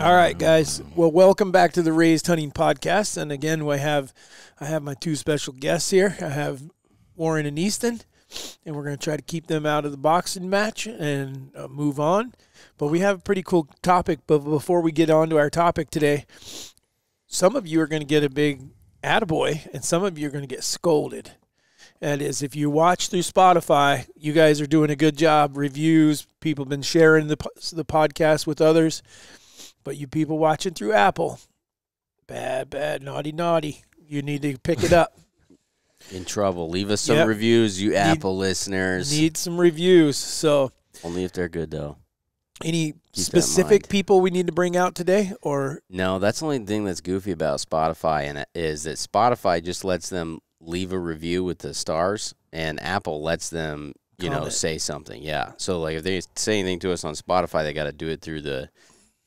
All right, guys. Well, welcome back to the Raised Hunting Podcast. And again, we have I have my two special guests here. I have Warren and Easton, and we're going to try to keep them out of the boxing match and uh, move on. But we have a pretty cool topic. But before we get on to our topic today, some of you are going to get a big attaboy, and some of you are going to get scolded. That is, if you watch through Spotify, you guys are doing a good job. Reviews, people have been sharing the the podcast with others. But you people watching through Apple, bad, bad, naughty, naughty. You need to pick it up. In trouble. Leave us some Yep. reviews, you Apple listeners. Need some reviews. So, Only if they're good, though. any in specific people we need to bring out today, or No, that's the only thing that's goofy about Spotify, and it is that Spotify just lets them leave a review with the stars, and Apple lets them, you know, say something. Yeah. So like if they say anything to us on Spotify, they got to do it through the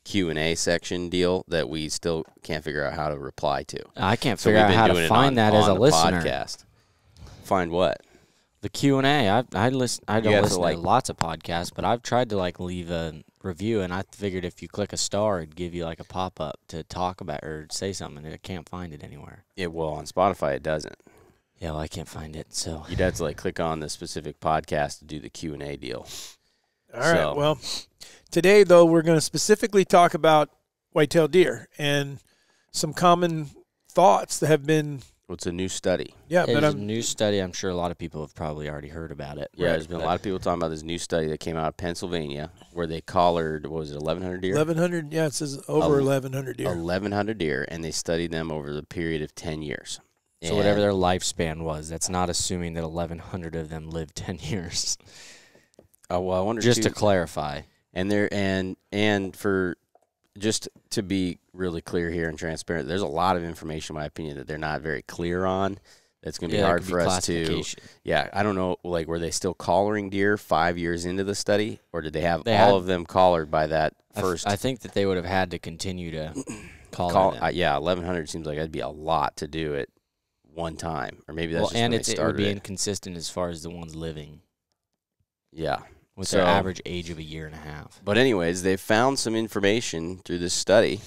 Q and A section deal that we still can't figure out how to reply to. I can't So figure out how to find on- that as a listener. Podcast. Find what? The Q and A. I I listen. I don't have to, like- to lots of podcasts, but I've tried to like leave a review, and I figured if you click a star, it'd give you like a pop up to talk about or say something. And I can't find it anywhere. It well on Spotify it doesn't. Yeah, well, I can't find it. So You'd have to like click on the specific podcast to do the Q and A deal. all right. So- Well, today though we're going to specifically talk about whitetail deer and some common thoughts that have been. What's a new study? Yeah, but a new study. I'm sure a lot of people have probably already heard about it. Yeah, there's been a lot of people talking about this new study that came out of Pennsylvania where they collared what was it 1,100 deer? 1100. Yeah, it says over 1100 deer. 1,100 deer, and they studied them over the period of 10 years. So whatever their lifespan was, that's not assuming that 1,100 of them lived 10 years. oh, well, I wonder Just too, to clarify. and there and and for just to be really clear here and transparent, there's a lot of information, in my opinion, that they're not very clear on. That's going to be Yeah, that hard for be us to. Yeah, I don't know. Like, were they still collaring deer five years into the study, or did they have They all had- of them collared by that I th- first? I think that they would have had to continue to call, call, them. uh, yeah, eleven hundred seems like that'd be a lot to do at one time, or maybe that's well, just and when it's, they it would be it. inconsistent as far as the ones living yeah, with So- their average age of a year and a half. but anyways, they found some information through this study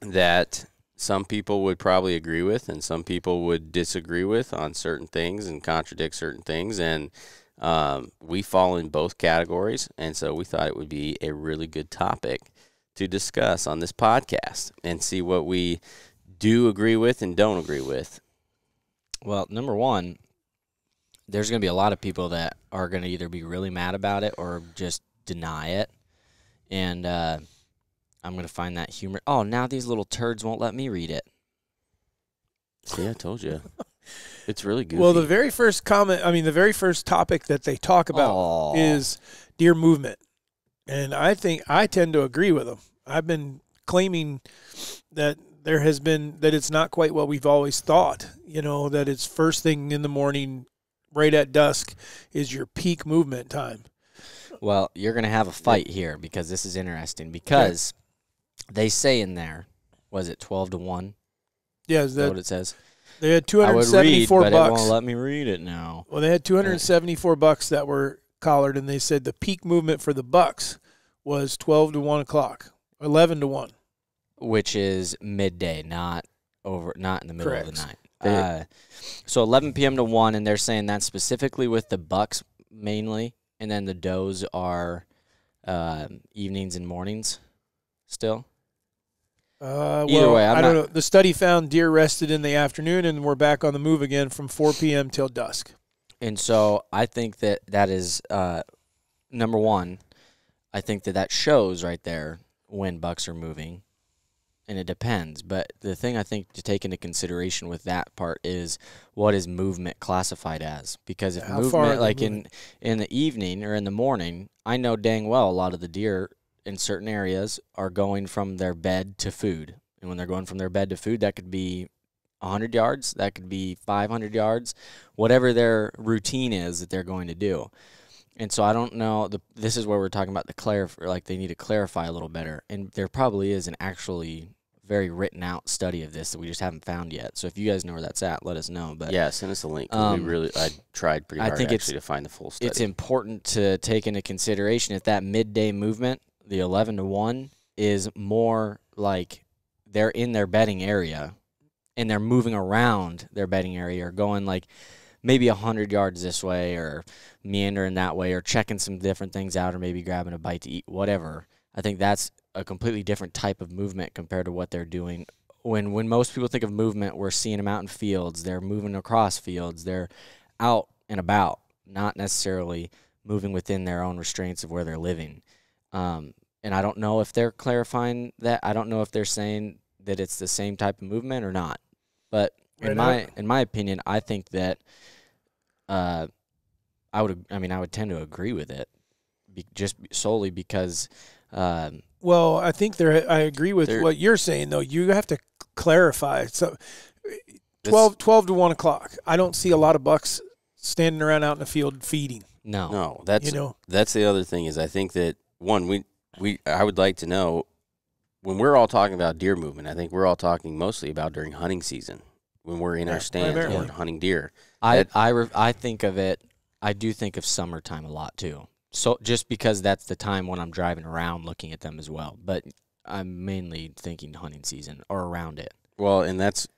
that some people would probably agree with, and some people would disagree with on certain things and contradict certain things, and um, we fall in both categories, and so we thought it would be a really good topic to discuss on this podcast and see what we do agree with and don't agree with. Well, number one, there's going to be a lot of people that are going to either be really mad about it or just deny it. And uh, I'm going to find that humor. Oh, now these little turds won't let me read it. See, I told you. It's really good. Well, the very first comment, I mean, the very first topic that they talk about Aw. is deer movement. And I think I tend to agree with them. I've been claiming that there has been, that it's not quite what we've always thought, you know, that it's first thing in the morning, right at dusk, is your peak movement time. Well, you're going to have a fight here because this is interesting because they say in there, was it 12 to 1? Yeah, Is that that, what it says? they had I would read, 274 but it bucks. won't let me read it now. Well, they had 274 bucks that were collared, and they said the peak movement for the bucks was 12 to 1 o'clock, 11 to 1. Which is midday, not over, not in the middle of the night. Uh, so 11 p.m. to one, and they're saying that specifically with the bucks mainly, and then the does are uh, evenings and mornings still. Uh, Either well, way, I'm I don't not- know. The study found deer rested in the afternoon, and we're back on the move again from 4 p.m. till dusk. And so I think that that is uh, number one. I think that that shows right there when bucks are moving, and it depends. But the thing I think to take into consideration with that part is what is movement classified as? Because if How movement, like moving? in in the evening or in the morning, I know dang well a lot of the deer in certain areas are going from their bed to food, and when they're going from their bed to food, that could be 100 yards, that could be 500 yards, whatever their routine is that they're going to do. And so I don't know. The, this is where we're talking about the clarif- or like they need to clarify a little better. And there probably is an actually very written out study of this that we just haven't found yet. So if you guys know where that's at, let us know. But yeah, send us a link. 'cause we Um, really, I tried pretty I hard think it's- actually to find the full study. it's important to take into consideration if that midday movement, the 11 to 1, is more like they're in their bedding area and they're moving around their bedding area or going like maybe a hundred yards this way or meandering that way or checking some different things out or maybe grabbing a bite to eat, whatever. I think that's a completely different type of movement compared to what they're doing. When when most people think of movement, we're seeing them out in fields. They're moving across fields. They're out and about, not necessarily moving within their own restraints of where they're living. Um, and I don't know if they're clarifying that. I don't know if they're saying that it's the same type of movement or not. But in Right, my I- in my opinion, I think that uh, I would. I mean, I would tend to agree with it, be, just solely because. Um, Well, I think there. I agree with what you're saying, though. You have to clarify. So, This- 12, 12 to one o'clock. I don't see a lot of bucks standing around out in the field feeding. no, No, that's You know, that's the other thing is I think that one we we I would like to know when we're all talking about deer movement. I think we're all talking mostly about during hunting season when we're in Yeah, our stands and primarily. we're hunting deer. I That- I re- I think of it. I do think of summertime a lot too. So just because that's the time when I'm driving around looking at them as well, but I'm mainly thinking hunting season or around it. Well, and that's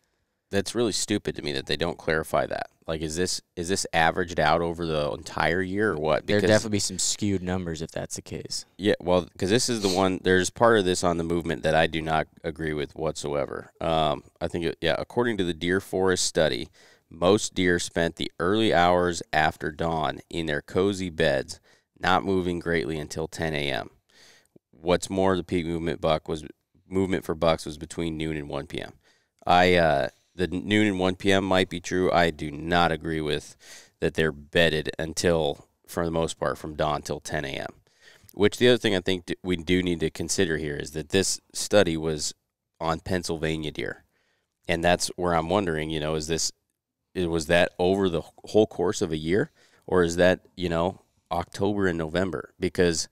that's really stupid to me that they don't clarify that. Like, is this is this averaged out over the entire year or what? There definitely be some skewed numbers if that's the case. Yeah, well, because this is the one. There's part of this on the movement that I do not agree with whatsoever. Um, I think, it, yeah, according to the Deer Forest study, most deer spent the early hours after dawn in their cozy beds, not moving greatly until 10 a.m. What's more, the peak movement buck was movement for bucks was between noon and 1 p.m. I uh, the noon and 1 p.m. might be true. I do not agree with that they're bedded until, for the most part, from dawn till 10 a.m. Which the other thing I think we do need to consider here is that this study was on Pennsylvania deer, and that's where I'm wondering, you know, is this was that over the whole course of a year, or is that you know October and November? Because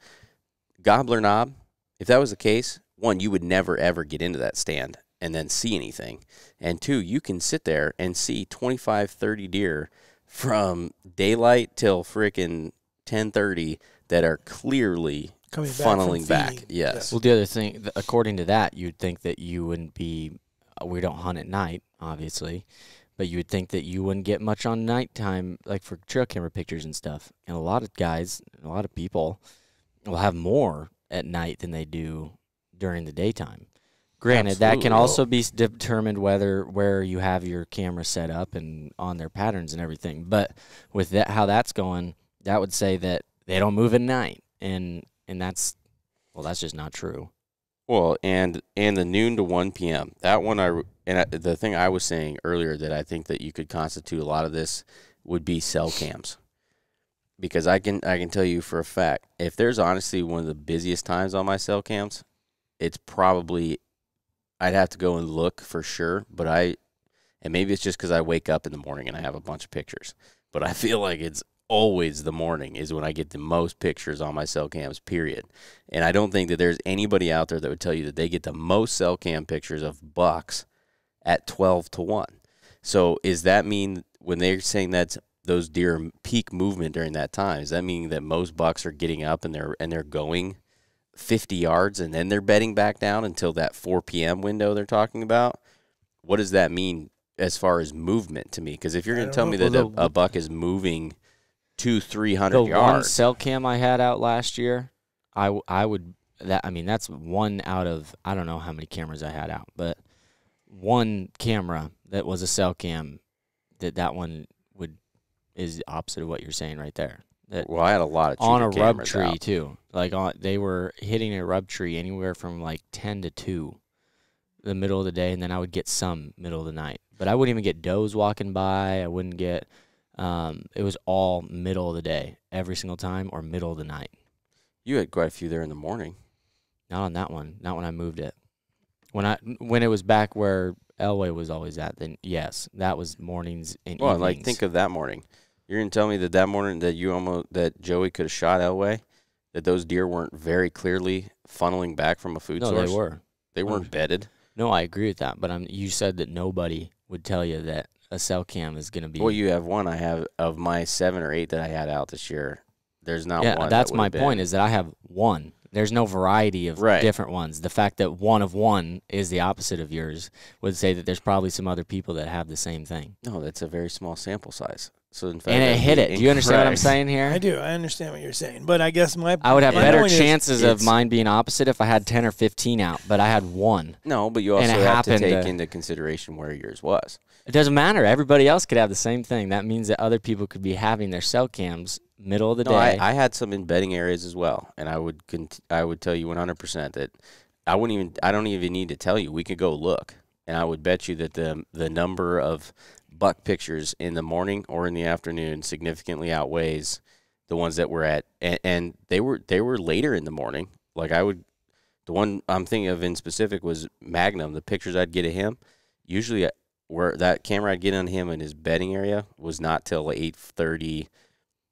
Gobbler Knob, if that was the case, one you would never ever get into that stand and then see anything, and two you can sit there and see 25, 30 deer from daylight till frickin' 10:30 that are clearly coming funneling back. feeding. Yes. Well, the other thing, according to that, you'd think that you wouldn't be. uh, We don't hunt at night, obviously, but you would think that you wouldn't get much on nighttime, like for trail camera pictures and stuff. And a lot of guys, a lot of people, will have more at night than they do during the daytime. Granted, that can also be determined whether where you have your camera set up and on their patterns and everything. But with that, how that's going, that would say that they don't move at night, and and that's well, that's just not true. Well, and and the noon to one p.m. That one I and I, the thing I was saying earlier that I think that you could constitute a lot of this would be cell cams, because I can I can tell you for a fact if there's honestly one of the busiest times on my cell cams, it's probably I'd have to go and look for sure, but I and maybe it's just because I wake up in the morning and I have a bunch of pictures, but I feel like it's always the morning is when I get the most pictures on my cell cams. Period. And I don't think that there's anybody out there that would tell you that they get the most cell cam pictures of bucks at 12 to 1. So is that mean when they're saying that those deer peak movement during that time, does that mean that most bucks are getting up and they're and they're going 50 yards and then they're bedding back down until that 4 p.m. window they're talking about? What does that mean as far as movement to me? Because if you're going to tell me that the- a buck is moving two, three The hundred one yards, cell cam I had out last year, I I would that I mean that's one out of I don't know how many cameras I had out, but one camera that was a cell cam that that one would is the opposite of what you're saying right there. Well, I had a lot of on a rub tree out. too. Like on, they were hitting a rub tree anywhere from like ten to two, the middle of the day, and then I would get some middle of the night. But I wouldn't even get does walking by. I wouldn't get. Um, it was all middle of the day every single time, or middle of the night. You had quite a few there in the morning. Not on that one. Not when I moved it. When I when it was back where Elway was always at, then yes, that was mornings and Well, evenings. like think of that morning. You're gonna tell me that that morning that you almost that Joey could have shot Elway, that those deer weren't very clearly funneling back from a food no, source. they were. They weren't bedded. No, I agree with that. But I'm. You said that nobody would tell you that a cell cam is going to be. Well, you have one. I have of my seven or eight that I had out this year. There's not yeah, one. that's that my point. Is that I have one There's no variety of Right. different ones. The fact that one of one is the opposite of yours would say that there's probably some other people that have the same thing. No, that's a very small sample size. So in fact, And it hit be it. Do you understand what I'm saying here? I do. I understand what you're saying, but I guess my I would have better point is- chances of mine being opposite if I had 10 or 15 out, but I had one. No, but you also it have to take to- into consideration where yours was. It doesn't matter. Everybody else could have the same thing. That means that other people could be having their cell cams middle of the No, day. I, I had some in bedding areas as well, and I would cont- I would tell you 100% that I wouldn't even I don't even need to tell you. We could go look, and I would bet you that the the number of buck pictures in the morning or in the afternoon significantly outweighs the ones that were at and, and they were they were later in the morning. Like I would the one I'm thinking of in specific was Magnum. The pictures I'd get of him usually uh, where that camera I'd get on him in his bedding area was not till 8:30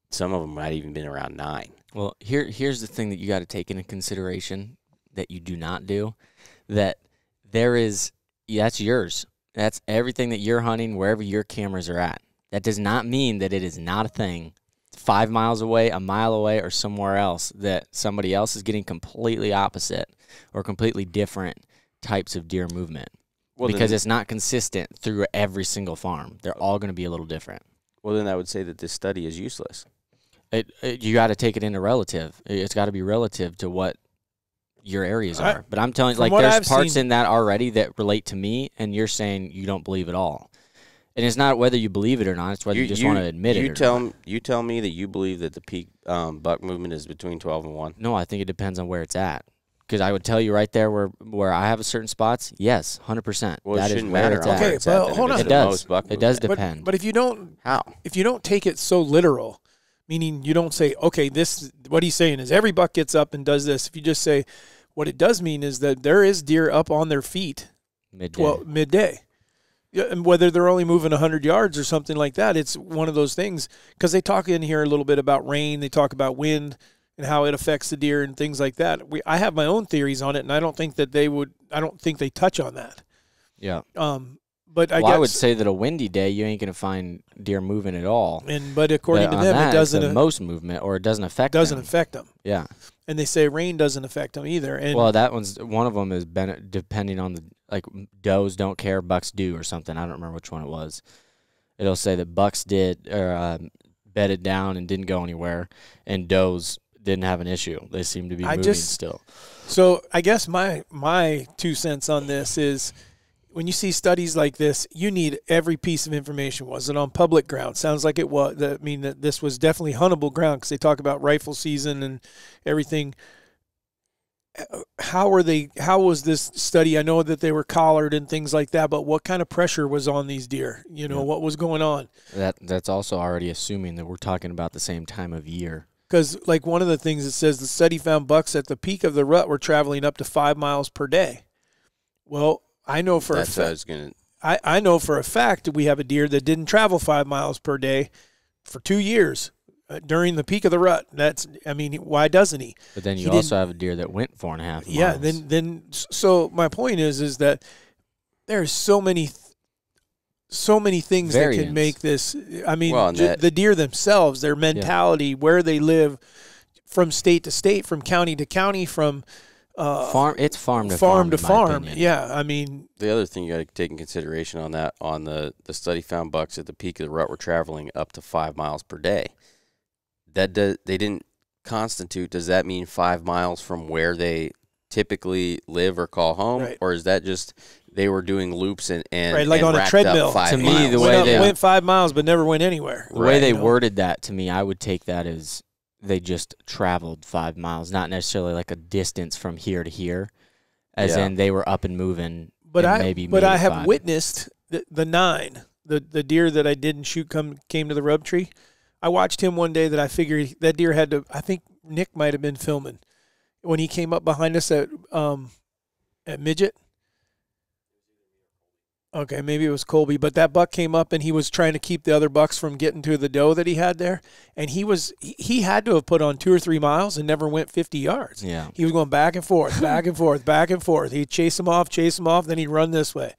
some of them might even been around nine. Well, here here's the thing that you got to take into consideration that you do not do. That there is that's yours. That's everything that you're hunting wherever your cameras are at. That does not mean that it is not a thing five miles away, a mile away, or somewhere else that somebody else is getting completely opposite or completely different types of deer movement. because then, it's not consistent through every single farm. They're all going to be a little different. well, then I would say that this study is useless. It, it you got to take it into relative. It's got to be relative to what your areas I- are. But I'm telling you, like, there's I've parts seen- in that already that relate to me, and you're saying you don't believe at all. And it's not whether you believe it or not; it's whether you, just want to admit you it. or tell not. you tell me that you believe that the peak um, buck movement is between twelve and one. No, I think it depends on where it's at. Because I would tell you right there where where I have a certain spots. Yes, hundred percent. Well, it shouldn't matter it's on Okay, it's at well, hold on. It does. It does depend. But, but if you don't How? if you don't take it so literal, meaning you don't say, okay, this what he's saying is every buck gets up and does this. If you just say, what it does mean is that there is deer up on their feet Midday. twelve midday. Yeah, and whether they're only moving 100 yards or something like that, it's one of those things. Because they talk in here a little bit about rain, they talk about wind and how it affects the deer and things like that. We, I have my own theories on it, and I don't think that they would. I don't think they touch on that. yeah. Um, but I well, guess, I would say that a windy day, you ain't gonna find deer moving at all. and but according But to them, that, it doesn't the most movement, or it doesn't affect. doesn't them. affect them. Yeah. And they say rain doesn't affect them either. And well, that one's one of them is ben, depending on the like does don't care, bucks do or something. I don't remember which one it was. It'll say that bucks did or um, bedded down and didn't go anywhere, and does didn't have an issue. They seem to be I moving just- still. So I guess my my two cents on this is when you see studies like this, you need every piece of information. Was it on public ground? Sounds like it was. That I mean that this was definitely huntable ground because they talk about rifle season and everything. How were they? How was this study? I know that they were collared and things like that, but what kind of pressure was on these deer? You know Yeah. what was going on? That that's also already assuming that we're talking about the same time of year. Because like one of the things it says the study found bucks at the peak of the rut were traveling up to five miles per day. Well, I know for a That's what I fact, was gonna. I, I know for a fact we have a deer that didn't travel five miles per day for two years uh, during the peak of the rut. That's I mean, why doesn't he? But then He you also have a deer that went four and a half. Yeah. Then then so my point is is that there's so many. th- So many things that can make this. I mean, Well, and ju- the deer themselves, their mentality, where they live, from state to state, from county to county, from uh, farm. It's farm to farm farm, to farm. opinion. Yeah, I mean, The other thing you got to take in consideration on that on the the study found bucks at the peak of the rut were traveling up to five miles per day. That does they didn't constitute. Does that mean five miles from where they typically live or call home, Right. or is that just they were doing loops and and Right, like and on a treadmill. Five To me, miles? the went, way up, they- went five miles but never went anywhere. The way they You know? worded that to me, I would take that as they just traveled five miles, not necessarily like a distance from here to here, as Yeah. in they were up and moving. But and I maybe but I have five. witnessed the, the nine, the the deer that I didn't shoot come came to the rub tree. I watched him one day that I figured that deer had to. I think Nick might have been filming when he came up behind us at um at midget. Okay, maybe it was Colby, but that buck came up and he was trying to keep the other bucks from getting to the doe that he had there, and he was he, had to have put on two or three miles and never went fifty yards. Yeah, He was going back and forth, back and forth, back and forth. He'd chase him off, chase him off, then he'd run this way.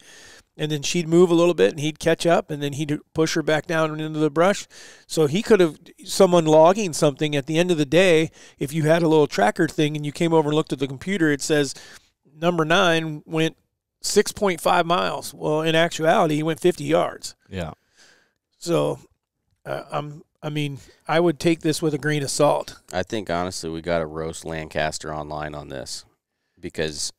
and then she'd move a little bit and he'd catch up and then he'd push her back down into the brush. So he could have someone logging something at the end of the day. If you had a little tracker thing and you came over and looked at the computer, it says number nine went 6.5 miles. Well, in actuality, he went 50 yards. Yeah. So uh, I'm. I mean, I would take this with a grain of salt. I think honestly, we got to roast Lancaster online on this because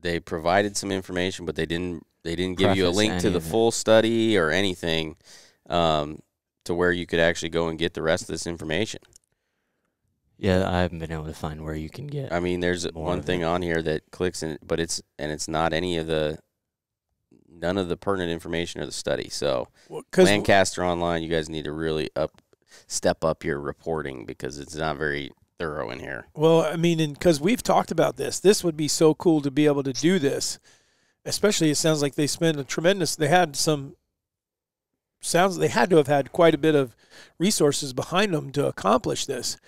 they provided some information, but they didn't. They didn't give you a link to the full study or anything um, to where you could actually go and get the rest of this information. Yeah, I haven't been able to find where you can get. I mean, there's More one thing it. on here that clicks in, but it's and it's not any of the none of the pertinent information or the study. So Because Lancaster Online, you guys need to really up step up your reporting because it's not very thorough in here. Well, I mean, because we've talked about this, this would be so cool to be able to do this. Especially, it sounds like they spent a tremendous. They had some. Sounds they had to have had quite a bit of resources behind them to accomplish this.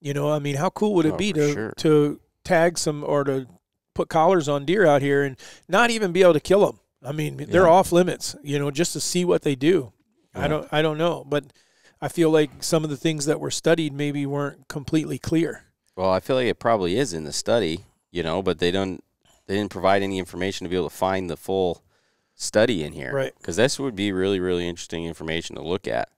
You know, I mean, how cool would it Oh, be to sure. to tag some or to put collars on deer out here and not even be able to kill them? I mean, they're off limits. You know, just to see what they do. I don't. I don't know, but I feel like some of the things that were studied maybe weren't completely clear. Well, I feel like it probably is in the study, you know, but they don't they didn't provide any information to be able to find the full study in here. Right. Because this would be really, really interesting information to look at.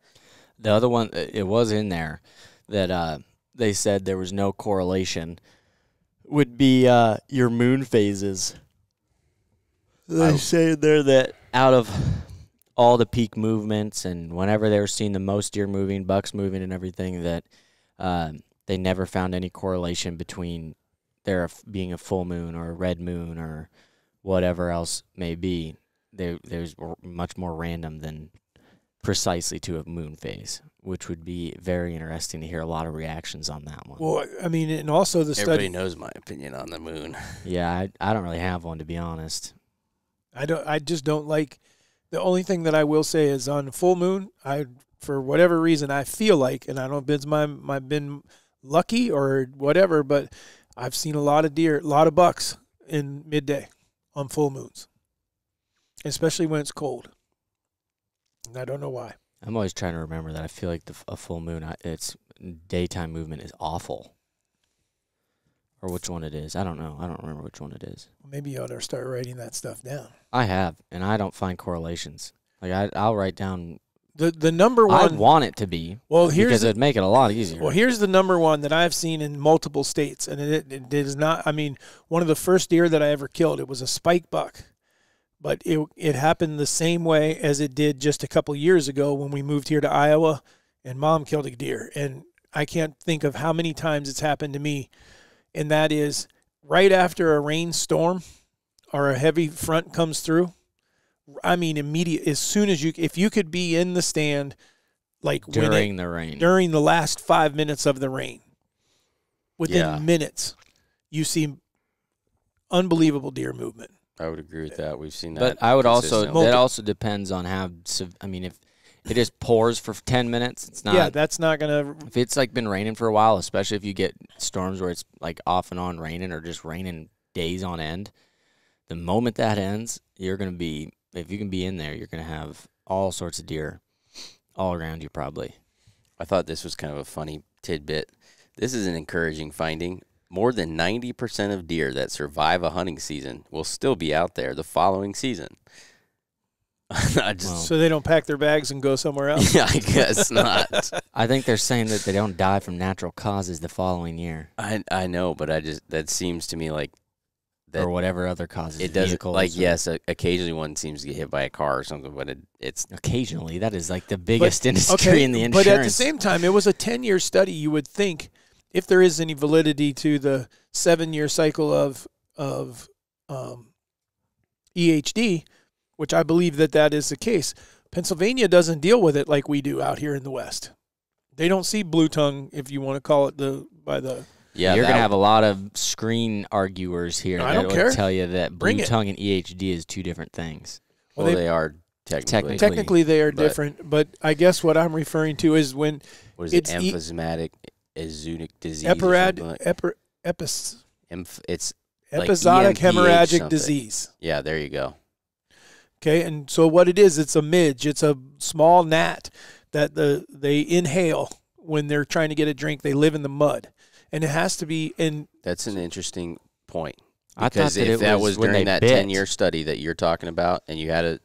The other one, uh, it was in there that uh, they said there was no correlation. Would be uh, your moon phases. They say there that out of all the peak movements and whenever they were seeing the most deer moving, bucks moving, and everything, that um, they never found any correlation between there being a full moon or a red moon or whatever else may be. They, there's much more random than precisely to a moon phase, which would be very interesting to hear a lot of reactions on that one. Well, I mean, and also the Everybody study. knows my opinion on the moon. yeah, I, I don't really have one to be honest. I don't. I just don't like. The only thing that I will say is on full moon. I, for whatever reason, I feel like, and I don't know if it's my my been lucky or whatever, but I've seen a lot of deer, a lot of bucks in midday on full moons, especially when it's cold. And I don't know why. I'm always trying to remember that I feel like the, f- a full moon, I- its daytime movement is awful. Or which one it is. I don't know. I don't remember which one it is. Maybe you ought to start writing that stuff down. I have, and I don't find correlations. Like I, I'll write down. The the number one I want it to be well, here's because the, it'd make it a lot easier. Well, here's the number one that I've seen in multiple states, and it, it is not. I mean, one of the first deer that I ever killed, it was a spike buck, but it it happened the same way as it did just a couple years ago when we moved here to Iowa, and Mom killed a deer, and I can't think of how many times it's happened to me, and that is right after a rainstorm or a heavy front comes through. I mean, immediate as soon as you, if you could be in the stand, like when it, during the rain. during the last five minutes of the rain. Within Yeah. minutes, you see unbelievable deer movement. I would agree with that. We've seen that. But I would also consistently. that also depends on how. I mean, if it just pours for ten minutes, it's not. yeah, that's not gonna. if it's like been raining for a while, especially if you get storms where it's like off and on raining or just raining days on end, the moment that ends, you're gonna be if you can be in there, you're gonna have all sorts of deer all around you probably. I thought this was kind of a funny tidbit. This is an encouraging finding. More than 90% of deer that survive a hunting season will still be out there the following season. I just, Wow. So they don't pack their bags and go somewhere else. yeah, I guess not. I think they're saying that they don't die from natural causes the following year I I know, but I just that seems to me like that or whatever other causes. it doesn't like or- yes, occasionally one seems to get hit by a car or something, but it, it's Occasionally, that is like the biggest industry Okay, in the insurance. but at the same time, it was a ten-year study. You would think, if there is any validity to the seven-year cycle of of um, EHD, which I believe that that is the case, Pennsylvania doesn't deal with it like we do out here in the West. They don't see blue tongue, if you want to call it the by the. yeah. you're gonna have a lot of screen arguers here I that don't will care. tell you that Bring blue it. tongue and EHD is two different things. well, well, they, they- are technically. Technically. Technically, they are But- different, but I guess what I'm referring to is when What is it? it's e- Emphysematic azunic disease. eparad, like- epi, epis, Emph- it's episodic EMPH hemorrhagic something. disease. yeah. There you go. Okay, and so what it is, it's a midge. It's a small gnat that the they inhale when they're trying to get a drink. They live in the mud, and it has to be. And That's an interesting point. I thought Because that if it that was was during that bit. ten year study that you're talking about, and you had a,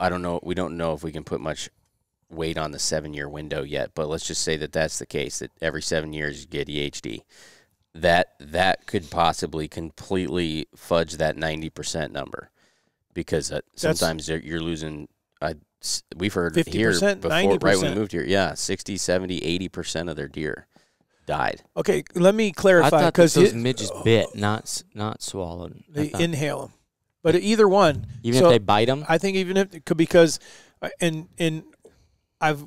I don't know, we don't know if we can put much weight on the seven year window yet, but let's just say that that's the case. That every seven years you get EHD. That that could possibly completely fudge that ninety percent number, because uh, That's- sometimes you're, you're losing. I, s- we've heard here 50%, before, right when we moved here, yeah, 60, 70, 80 percent of their deer died. okay, let me clarify because those midges bit, not not swallowed. They inhale them, but either one. even so- if they bite them. I think even if it could because uh, and and I've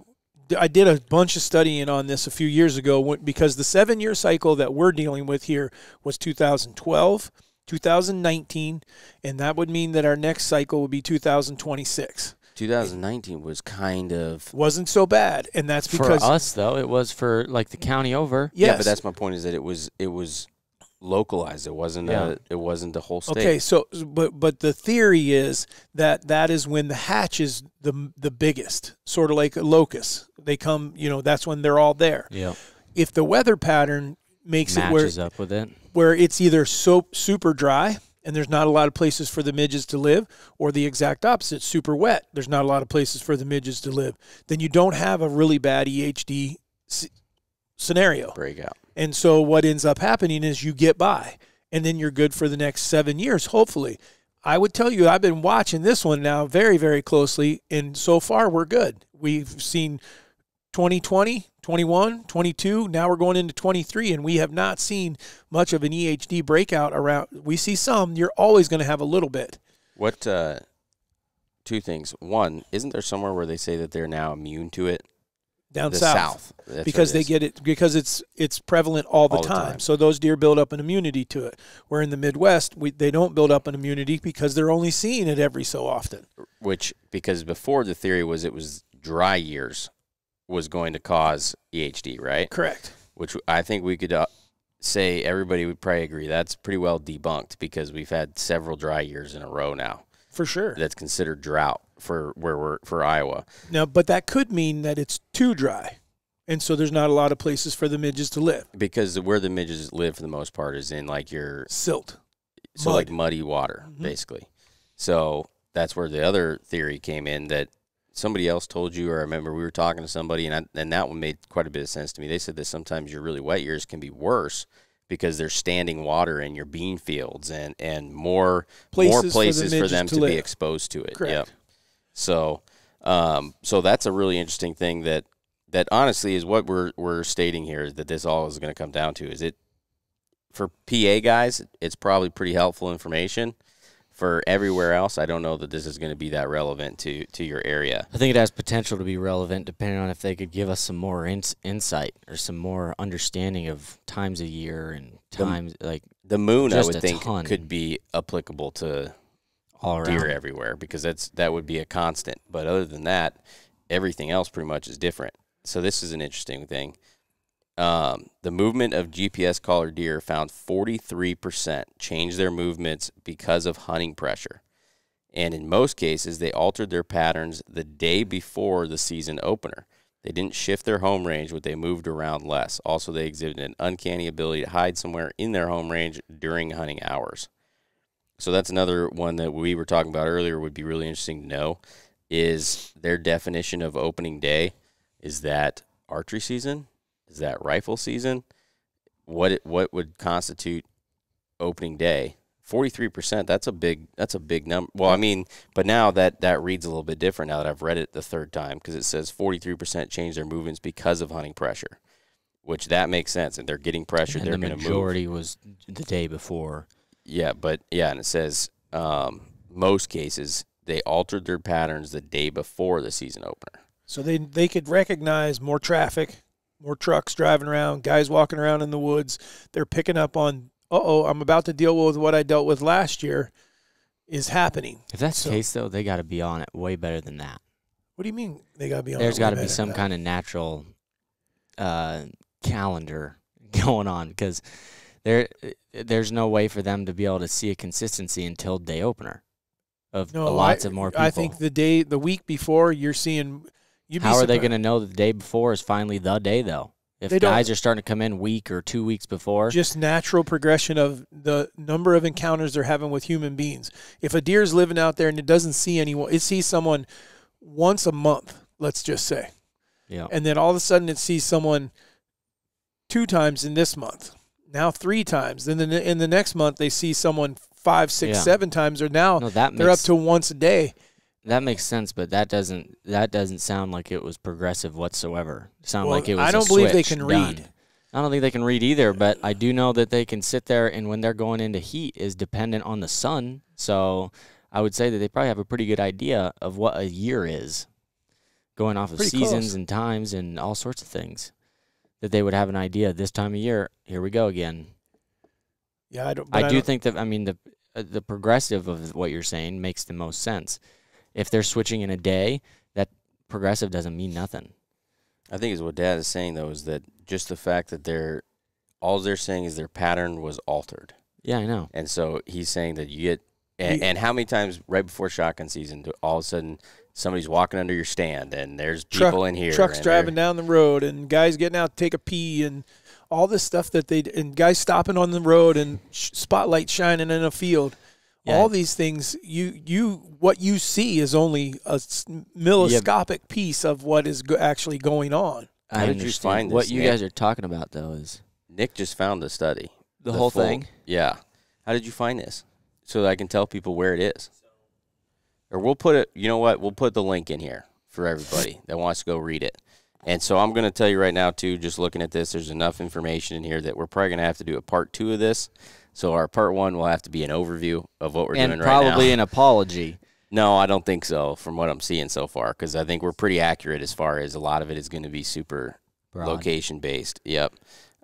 I did a bunch of studying on this a few years ago because the seven year cycle that we're dealing with here was 2012, 2019, and that would mean that our next cycle would be 2026. 2019 was kind of Wasn't so bad, and that's because For us though, it was for like the county over. yes, Yeah, but that's my point. Is that it was it was localized. It wasn't Yeah. a, it wasn't the whole state. Okay, so but but the theory is that that is when the hatch is the the biggest, sort of like a locust. They come, you know, that's when they're all there. Yeah, If the weather pattern makes it where matches up with it. where it's either so super dry and there's not a lot of places for the midges to live, or the exact opposite, super wet. There's not a lot of places for the midges to live. Then you don't have a really bad EHD scenario. Breakout. And so what ends up happening is you get by and then you're good for the next seven years, hopefully. I would tell you, I've been watching this one now very, very closely, and so far we're good. We've seen 2020, 21, 22, now we're going into 23, and we have not seen much of an EHD breakout around. We see some, you're always going to have a little bit What? uh Two things. One, isn't there somewhere where they say that they're now immune to it? Down the south. south. Because they get it because it's it's prevalent all the, All the time. time. So those deer build up an immunity to it. Where in the Midwest, we, they don't build up an immunity because they're only seeing it every so often. which because before the theory was it was dry years was going to cause EHD, right? Correct. Which I think we could uh, say everybody would probably agree that's pretty well debunked because we've had several dry years in a row now. For sure. That's considered drought for where we're for Iowa. Now, but that could mean that it's too dry. And so there's not a lot of places for the midges to live. because where the midges live for the most part is in like your Silt. so Mud. like muddy water Mhm. basically so that's where the other theory came in that somebody else told you or i remember we were talking to somebody and, I, and that one made quite a bit of sense to me they said that sometimes your really wet years can be worse because there's standing water in your bean fields and and more Places more for the places for, them to to, be exposed to it Correct. Yep. So um so that's a really interesting thing that that honestly is what we're we're stating here is that this all is going to come down to is it for PA guys it's probably pretty helpful information for everywhere else I don't know that this is going to be that relevant to to your area I think it has potential to be relevant depending on if they could give us some more ins- insight or some more understanding of times of year and The- times like the moon I would think ton. could be applicable to all around. deer everywhere because that's that would be a constant. But other than that, everything else pretty much is different. So this is an interesting thing. Um, the movement of GPS collar deer found 43% change their movements because of hunting pressure. And in most cases, they altered their patterns the day before the season opener. They didn't shift their home range, but they moved around less. Also, they exhibited an uncanny ability to hide somewhere in their home range during hunting hours. So that's another one that we were talking about earlier would be really interesting to know is their definition of opening day is that archery season? Is that rifle season? What it, what would constitute opening day? 43%, that's a big that's a big number. Well, I mean, but now that that reads a little bit different now that I've read it the third time because it says 43% change their movements because of hunting pressure. Which that makes sense and they're getting pressure, and they're the going to move. The majority was the day before. Yeah, but yeah, and it says um, most cases they altered their patterns the day before the season opener. So they they could recognize more traffic, more trucks driving around, guys walking around in the woods. They're picking up on, uh oh, I'm about to deal with what I dealt with last year is happening. If that's So- the case, though, they got to be on it way better than that. What do you mean they got to be on? It? There's got to be some kind of natural uh, calendar going on because there there's no way for them to be able to see a consistency until day opener. of No, lots I, of more people. I think the day, the week before, you're seeing. You'd be How are they going to know that the day before is finally the day though? If They guys are starting to come in week or two weeks before, just natural progression of the number of encounters they're having with human beings. If a deer's living out there and it doesn't see anyone, it sees someone once a month, let's just say, yeah, and then all of a sudden it sees someone two times in this month, now three times, then in the, in the next month they see someone five, six, Yeah. seven times, or now no, that they're up to once a day. that makes sense, but that doesn't that doesn't sound like it was progressive whatsoever. It sounded Well, like it was. I don't believe they can done. read. I don't think they can read either, but I do know that they can sit there and when they're going into heat is dependent on the sun. So I would say that they probably have a pretty good idea of what a year is, going off of Pretty seasons close. and times and all sorts of things. That they would have an idea this time of year. Here we go again. Yeah, I don't. I, I do don't- think that I mean the uh, the progressive of what you're saying makes the most sense. If they're switching in a day, that progressive doesn't mean nothing. I think is what Dad is saying though is that just the fact that they're all they're saying is their pattern was altered, Yeah, I know. and so he's saying that you get and, You- and how many times right before shotgun season do all of a sudden somebody's walking under your stand and there's Truck- people in here trucks driving down the road and guys getting out to take a pee and all this stuff that they and guys stopping on the road and sh- spotlight shining in a field. Yeah. All these things you you what you see is only a s- milliscopic piece of what is go- actually going on. I How did you understand. find what this, you Nick? guys are talking about though is Nick just found the study. the, whole full- thing. Yeah. How did you find this? So that I can tell people where it is. Or we'll put it, you know what? We'll put the link in here for everybody that wants to go read it. And so I'm going to tell you right now, too, just looking at this, there's enough information in here that we're probably going to have to do a part two of this. So our part one will have to be an overview of what we're doing, and doing probably right an apology. No, I don't think so from what I'm seeing so far because I think we're pretty accurate as far as a lot of it is going to be super Broad. location based. Yep.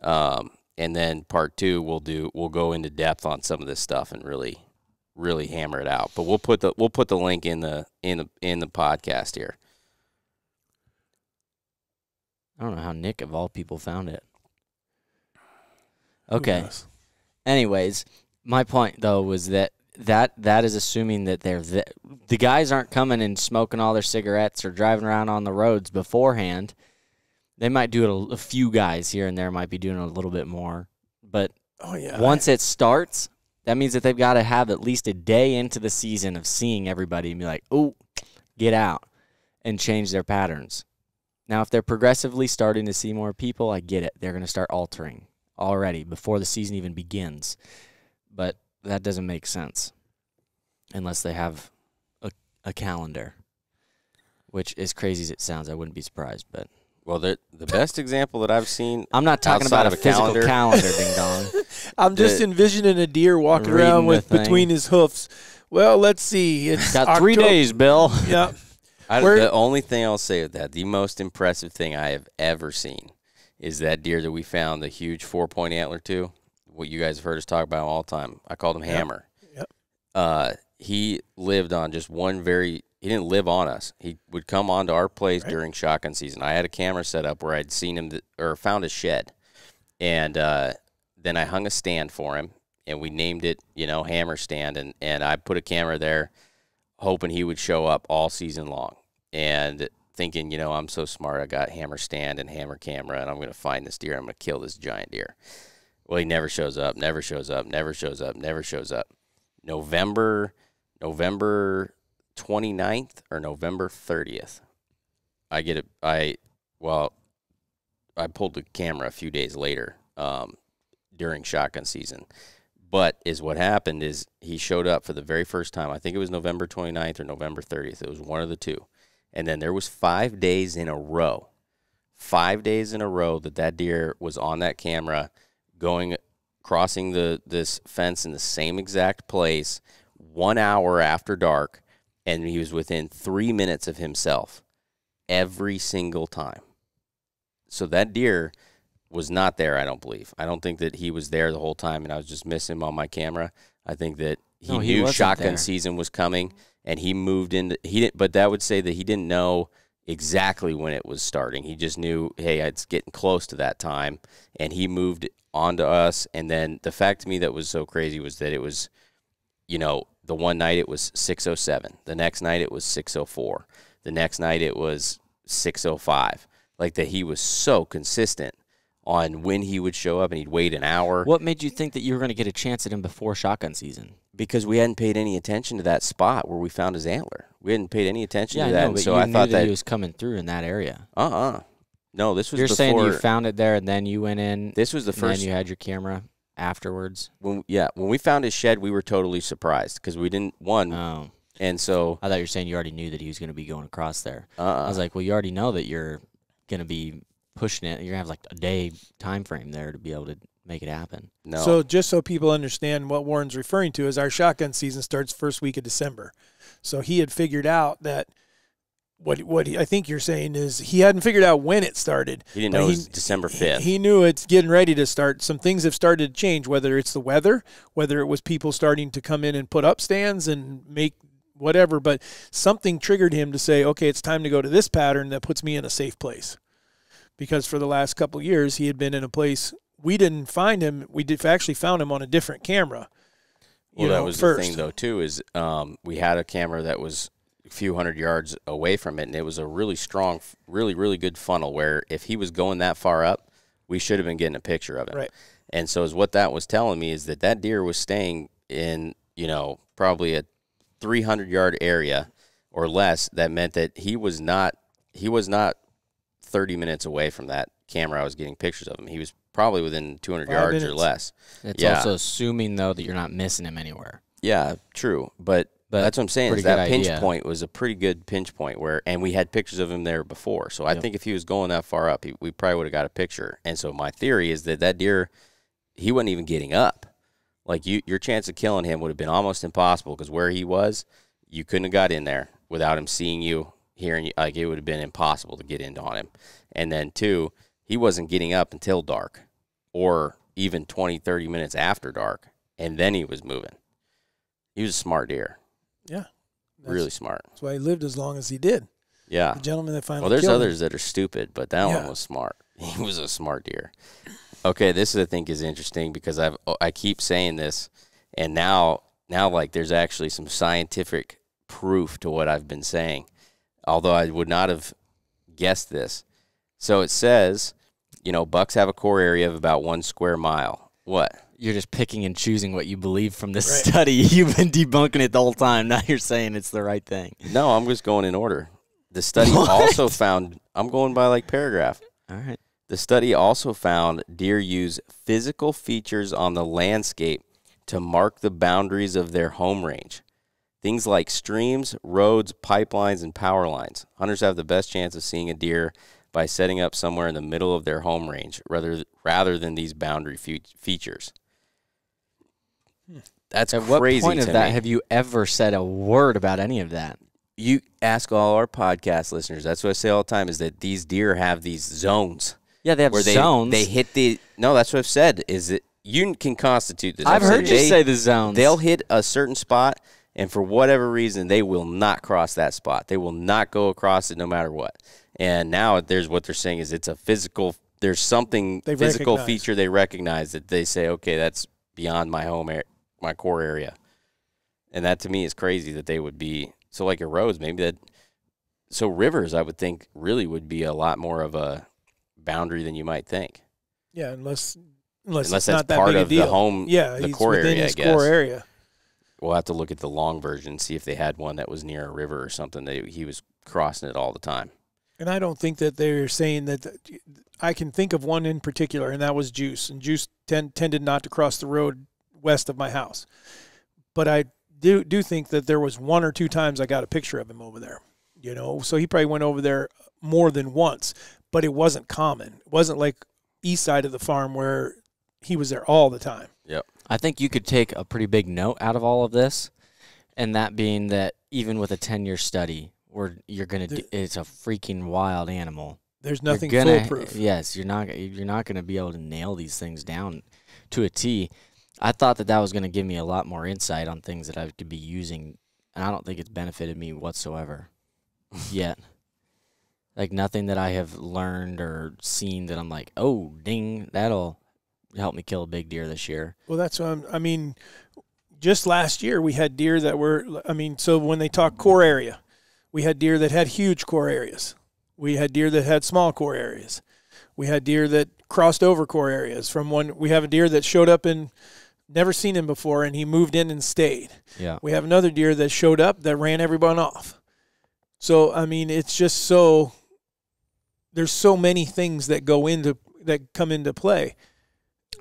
Um, and then part two, we'll do we'll go into depth on some of this stuff and really, really hammer it out. But we'll put the we'll put the link in the in the in the podcast here. I don't know how Nick of all people found it. Okay. knows? Anyways, my point though was that that that is assuming that they're th- the guys aren't coming and smoking all their cigarettes or driving around on the roads beforehand. They might do it. A, a few guys here and there might be doing it a little bit more, but Oh yeah. once it starts, that means that they've got to have at least a day into the season of seeing everybody and be like, "Oh, get out," and change their patterns. Now, if they're progressively starting to see more people, I get it. They're going to start altering already before the season even begins. But that doesn't make sense unless they have a, a calendar, which as crazy as it sounds. I wouldn't be surprised, but Well, the the best example that I've seen. I'm not talking about of a a physical calendar. calendar, ding dong. I'm just the- envisioning a deer walking around with between his hoofs. Well, let's see. It's Got three days, Bill. Yeah. I, the only thing I'll say with that, the most impressive thing I have ever seen, is that deer that we found, the huge four point antler to. What you guys have heard us talk about all the time. I called him Yep. Hammer. Yep. Uh, he lived on just one very. He didn't live on us. He would come onto our place Right. during shotgun season. I had a camera set up where I'd seen him th- or found a shed, and uh, then I hung a stand for him, and we named it, you know, Hammer Stand, and and I put a camera there, hoping he would show up all season long, and thinking, you know, I'm so smart, I got Hammer Stand and Hammer Camera, and I'm gonna find this deer, I'm gonna kill this giant deer. Well, he never shows up, never shows up, never shows up, never shows up. November, November 29th or November 30th. I get it. I, well, I pulled the camera a few days later um, during shotgun season. But is what happened is he showed up for the very first time. I think it was November 29th or November 30th. It was one of the two. And then there was five days in a row, five days in a row that that deer was on that camera going crossing the this fence in the same exact place one hour after dark and he was within three minutes of himself every single time. So that deer was not there i don't believe. I don't think that he was there the whole time and i was just missing him on my camera. I think that he No, knew wasn't shotgun there. season was coming and he moved into he didn't but that would say that he didn't know exactly when it was starting. He just knew hey it's getting close to that time and he moved onto us and then the fact to me that was so crazy was that it was you know, the one night it was 607. The next night it was 604. The next night it was 605. Like that he was so consistent on when he would show up and he'd wait an hour What made you think that you were going to get a chance at him before shotgun season? because we hadn't paid any attention to that spot where we found his antler. We hadn't paid any attention Yeah, to I that. know, but so I thought that, that he was coming through in that area. uh-uh. No, this was You're before saying you found it there and then you went in this was the and then first you had your camera afterwards. when yeah, when we found his shed, we were totally surprised because we didn't one Oh, and so I thought you were saying you already knew that he was going to be going across there. uh I was like, well, you already know that you're going to be pushing it. You're going to have like a day time frame there to be able to make it happen. no. So just so people understand what Warren's referring to is our shotgun season starts first week of December. So he had figured out that what what he, I think you're saying is he hadn't figured out when it started. he didn't know it was December 5th. He knew it's getting ready to start. Some things have started to change, whether it's the weather, whether it was people starting to come in and put up stands and make whatever, but something triggered him to say, okay, it's time to go to this pattern that puts me in a safe place. Because for the last couple of years, he had been in a place we didn't find him. We did, actually found him on a different camera. Well, that was first. the thing though too is um, we had a camera that was few hundred yards away from it, and it was a really strong, really really good funnel. Where if he was going that far up, we should have been getting a picture of it. Right. And so, is what that was telling me is that that deer was staying in, you know, probably a 300 yard area or less. That meant that he was not, he was not 30 minutes away from that camera. I was getting pictures of him. He was probably within 200 Five yards or less. It's Yeah. also assuming though that you're not missing him anywhere. Yeah, true. But, But that's what I'm saying. Is that pinch idea. point was a pretty good pinch point where, and we had pictures of him there before. So I Yep. think if he was going that far up, he, we probably would have got a picture. And so my theory is that that deer, he wasn't even getting up. Like you, your chance of killing him would have been almost impossible because where he was, you couldn't have got in there without him seeing you, hearing you. Like it would have been impossible to get in on him. And then two, he wasn't getting up until dark or even 20, 30 minutes after dark. And then he was moving. He was a smart deer. Yeah. Really smart. That's why he lived as long as he did. Yeah. The gentleman that finally Well, there's killed him. others that are stupid, but that one was smart. He was a smart deer. Okay, this I think is interesting because I've oh, I keep saying this, and now now like there's actually some scientific proof to what I've been saying, although I would not have guessed this. So it says, you know, bucks have a core area of about one square mile. What? You're just picking and choosing what you believe from this Right. study. You've been debunking it the whole time. Now you're saying it's the right thing. No, I'm just going in order. The study What? also found. I'm going by like paragraph. All right. The study also found deer use physical features on the landscape to mark the boundaries of their home range. Things like streams, roads, pipelines, and power lines. Hunters have the best chance of seeing a deer by setting up somewhere in the middle of their home range rather, rather than these boundary fe- features. That's At what point to of that me. have you ever said a word about any of that? you ask all our podcast listeners. That's what I say all the time: is that these deer have these zones Yeah, they have where they zones. they hit the. No, that's what I've said. Is that you can constitute this? I've said heard you they- say the zones. They'll hit a certain spot, and for whatever reason, they will not cross that spot. They will not go across it, no matter what. And now there's what they're saying is it's a physical. There's something They physical recognize. feature they recognize that they say, okay, that's beyond my home, ar- my core area. And that to me is crazy that they would be so like your roads. Maybe that. So rivers, I would think, really would be a lot more of a boundary than you might think. Yeah, unless unless, Unless that's not that part of the home- yeah, the core area, I guess. core area. We'll have to look at the long version, see if they had one that was near a river or something. That he was crossing it all the time. And I don't think that they're saying that. I can think of one in particular, and that was Juice. And Juice ten, tended not to cross the road west of my house. But I do do think that there was one or two times I got a picture of him over there. You know, so he probably went over there more than once, but it wasn't common. It wasn't like east side of the farm where he was there all the time. Yep. I think you could take a pretty big note out of all of this, and that being that even with a ten year study, where you're gonna, The- do, it's a freaking wild animal. There's nothing gonna- foolproof. Yes, you're not. You're not going to be able to nail these things down to a T. I thought that that was going to give me a lot more insight on things that I could be using, and I don't think it's benefited me whatsoever yet. Like nothing that I have learned or seen that I'm like, oh, ding, that'll help me kill a big deer this year. Well, that's what I'm, I mean. just last year we had deer that were. I mean, so when they talk core area, we had deer that had huge core areas. We had deer that had small core areas. We had deer that crossed over core areas. From one, we have a deer that showed up in never seen him before, and he moved in and stayed. Yeah. We have another deer that showed up that ran everyone off. So I mean, it's just so there's so many things that go into that come into play.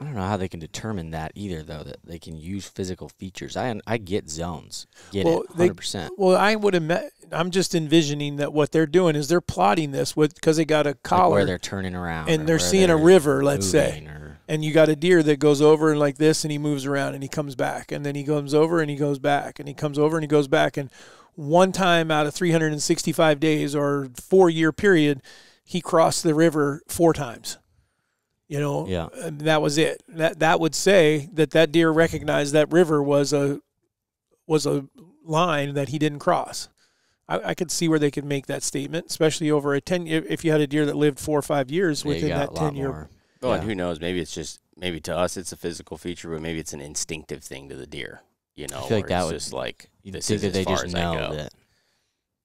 I don't know how they can determine that either, though. That they can use physical features. I I get zones, get Well, it, hundred percent. Well, I would have. Met, I'm just envisioning that what they're doing is they're plotting this with because they got a Like collar where they're turning around, and they're seeing a river, let's say, and you got a deer that goes over and like this, and he moves around and he comes back, and then he comes over and he goes back, and he comes over and he goes back, and one time out of 365 days or four year period, he crossed the river four times. You know, Yeah. and that was it. That that would say that that deer recognized that river was a was a line that he didn't cross. I, I could see where they could make that statement, especially over a ten. If if you had a deer that lived four or five years Yeah, within that ten year more. Well, and who knows? Maybe it's just maybe to us it's a physical feature, but maybe it's an instinctive thing to the deer. You know, I feel like that it's would- just like You this is as they far just as I know go. that?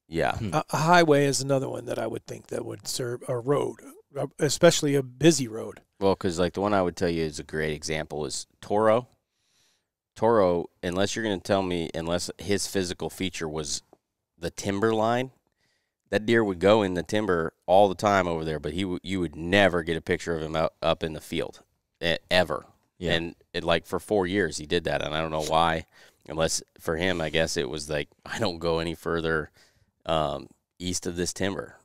Yeah, Hmm. A, a highway is another one that I would think that would serve a road, uh, especially a busy road. Well, because like the one I would tell you is a great example is Toro. Toro, unless you're going to tell me, unless his physical feature was the timber line, that deer would go in the timber all the time over there, but he w- you would never get a picture of him out, up in the field, ever. Yeah. And it, like for four years he did that, and I don't know why. Unless for him, I guess it was like I don't go any further um, east of this timber.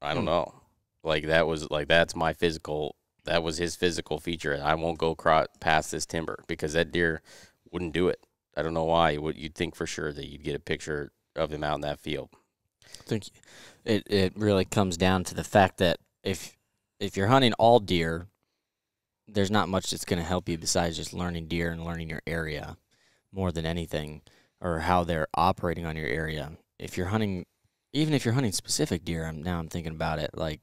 I don't Hmm. know. Like that was like that's my physical. That was his physical feature. I won't go cro- past this timber because that deer wouldn't do it. I don't know why. Would you'd think for sure that you'd get a picture of him out in that field? I think it it really comes down to the fact that if if you're hunting all deer, there's not much that's going to help you besides just learning deer and learning your area more than anything or how they're operating on your area. If you're hunting even if you're hunting specific deer, I'm now I'm thinking about it like